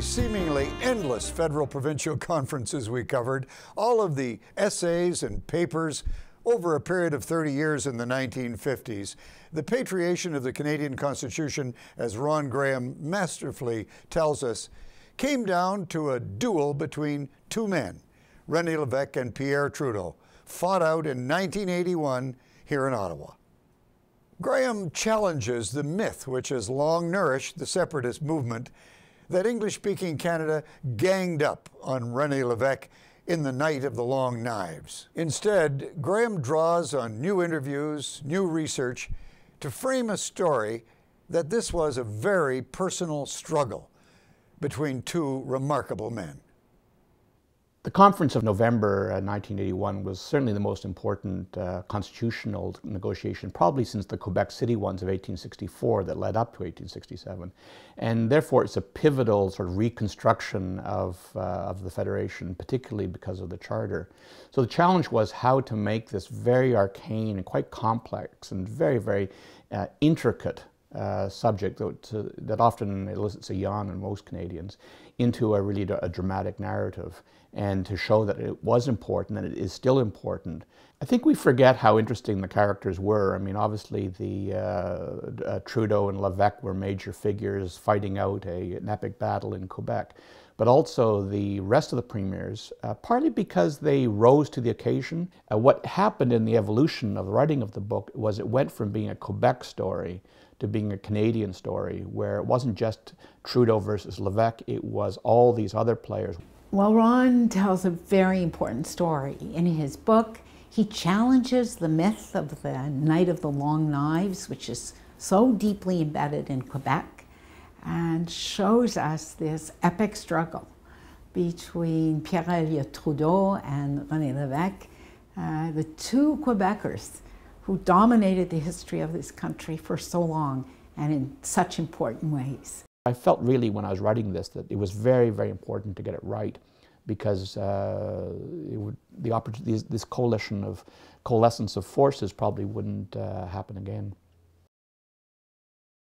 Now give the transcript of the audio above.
seemingly endless federal provincial conferences we covered, all of the essays and papers over a period of 30 years in the 1950s, the patriation of the Canadian Constitution, as Ron Graham masterfully tells us, came down to a duel between two men, René Lévesque and Pierre Trudeau, fought out in 1981 here in Ottawa. Graham challenges the myth which has long nourished the separatist movement that English speaking Canada ganged up on René Lévesque in the night of the long knives. Instead, Graham draws on new interviews, new research to frame a story that this was a very personal struggle between two remarkable men. The conference of November uh, 1981 was certainly the most important uh, constitutional negotiation, probably since the Quebec City ones of 1864 that led up to 1867. And therefore, it's a pivotal sort of reconstruction of, uh, of the Federation, particularly because of the Charter. So the challenge was how to make this very arcane and quite complex and very, very uh, intricate uh, subject that, uh, that often elicits a yawn in most Canadians into a really a dramatic narrative and to show that it was important and it is still important. I think we forget how interesting the characters were. I mean, obviously, the uh, uh, Trudeau and Lévesque were major figures fighting out a, an epic battle in Quebec, but also the rest of the premiers, uh, partly because they rose to the occasion. What happened in the evolution of the writing of the book was it went from being a Quebec story to being a Canadian story, where it wasn't just Trudeau versus Lévesque, it was all these other players. Well, Ron tells a very important story. In his book, he challenges the myth of the Night of the Long Knives, which is so deeply embedded in Quebec, and shows us this epic struggle between Pierre Elliott Trudeau and René Lévesque, uh, the two Quebecers who dominated the history of this country for so long and in such important ways. I felt really when I was writing this that it was very, very important to get it right because uh, would, the this coalition of coalescence of forces probably wouldn't uh, happen again.